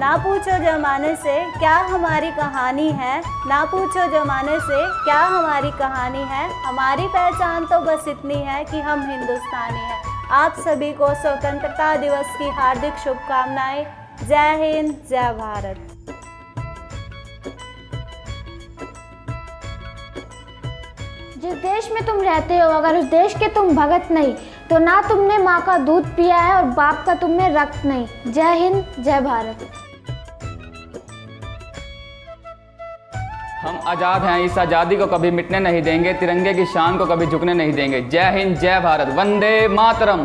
जमाने से क्या हमारी कहानी है? ना पूछो जमाने से क्या हमारी कहानी है? हमारी पहचान तो बस इतनी है कि हम हिंदुस्तानी हैं। आप सभी को स्वतंत्रता दिवस की हार्दिक शुभकामनाएँ। जय हिंद, जय भारत। जिस देश में तुम रहते हो, अगर उस देश के तुम भगत नहीं तो ना तुमने माँ का दूध पिया है और बाप का तुमने रक्त नहीं। जय हिंद, जय भारत। हम आज़ाद हैं, इस आज़ादी को कभी मिटने नहीं देंगे, तिरंगे की शान को कभी झुकने नहीं देंगे। जय हिंद, जय भारत, वंदे मातरम।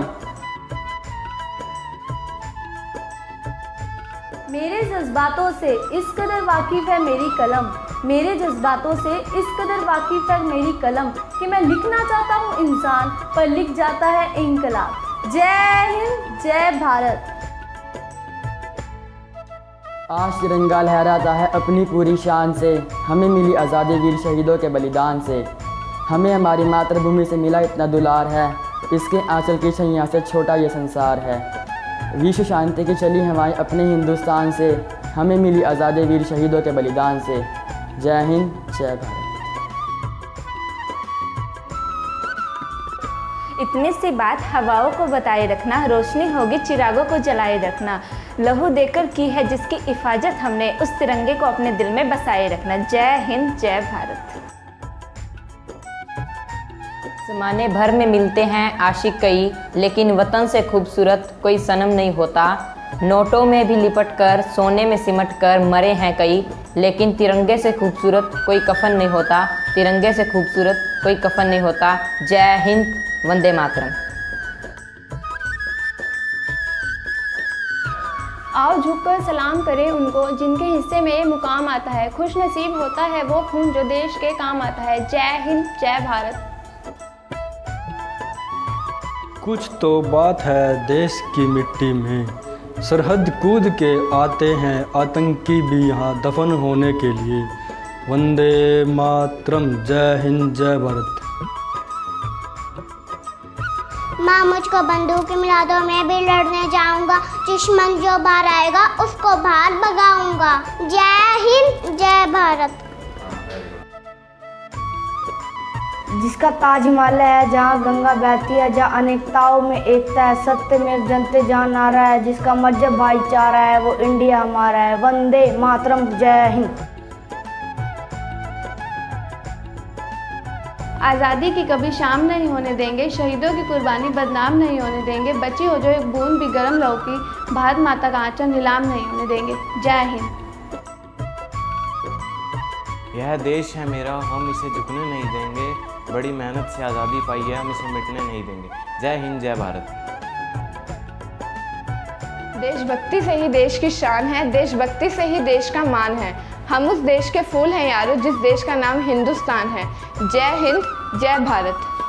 मेरे जज्बातों से इस कदर वाकिफ है मेरी कलम। मेरे जज्बातों से इस कदर वाकिफ है मेरी कलम कि मैं लिखना चाहता हूँ इंसान, पर लिख जाता है इनकलाब। जय हिंद, जय भारत। आज तिरंगा लहराता है अपनी पूरी शान से। हमें मिली आज़ादी वीर शहीदों के बलिदान से। हमें हमारी मातृभूमि से मिला इतना दुलार है। इसके आंचल की छैया से छोटा ये संसार है। विश्व शांति की चली हवाएँ अपने हिंदुस्तान से। हमें मिली आज़ादी वीर शहीदों के बलिदान से। जय हिंद, जय भारत। इतनी सी बात हवाओं को बताए रखना, रोशनी होगी चिरागों को जलाए रखना। लहू देकर की है जिसकी हिफाजत हमने उस तिरंगे को अपने दिल में बसाए रखना। जय हिंद, जय भारत। जमाने भर में मिलते हैं आशिक कई, लेकिन वतन से खूबसूरत कोई सनम नहीं होता। नोटों में भी लिपट कर, सोने में सिमट कर मरे हैं कई, लेकिन तिरंगे से खूबसूरत कोई कफन नहीं होता। तिरंगे से खूबसूरत कोई कफन नहीं होता। जय हिंद, वंदे मातरम। आओ झुककर सलाम करें उनको, जिनके हिस्से में ये मुकाम आता है। खुश नसीब होता है वो खून जो देश के काम आता है। जय हिंद, जय भारत। कुछ तो बात है देश की मिट्टी में। सरहद कूद के आते हैं, आतंकी भी यहाँ दफन होने के लिए। वंदे मातरम, जय हिंद, जय भारत। मुझको बंदूक मिला दो, मैं भी लड़ने जाऊँगा। दुश्मन जो बाहर आएगा, उसको बाहर भगाऊँगा। जय हिंद, जय भारत। जिसका ताज हिमालय है, जहाँ गंगा बहती है, जहाँ अनेकताओं में एकता है, सत्य में जनते जहाँ नारा है, जिसका मज़हब भाईचारा है, वो इंडिया हमारा है। वंदे मातरम, जय हिंद। आज़ादी की कभी शाम नहीं होने देंगे शहीदों की कुर्बानी बदनाम नहीं होने देंगे बची हो जो एक बूंद भी गर्म लहू की भारत माता का आंचल नीलाम नहीं होने देंगे। जय हिंद। यह देश है मेरा हम इसे झुकने नहीं देंगे। बड़ी मेहनत से आज़ादी पाई है हम इसे मिटने नहीं देंगे। जय हिंद जय भारत। देशभक्ति से ही देश की शान है देशभक्ति से ही देश का मान है। हम उस देश के फूल हैं यारो, जिस देश का नाम हिंदुस्तान है। जय हिंद, जय भारत।